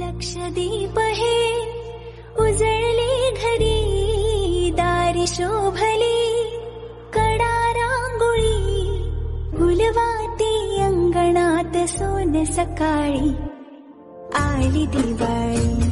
लक्षदीप हे उजळले घरी दार शोभले रांगोळी गुलवाती अंगणात सोन सकाळी. आली दिवाळी.